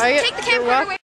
Just I- take the camcorder away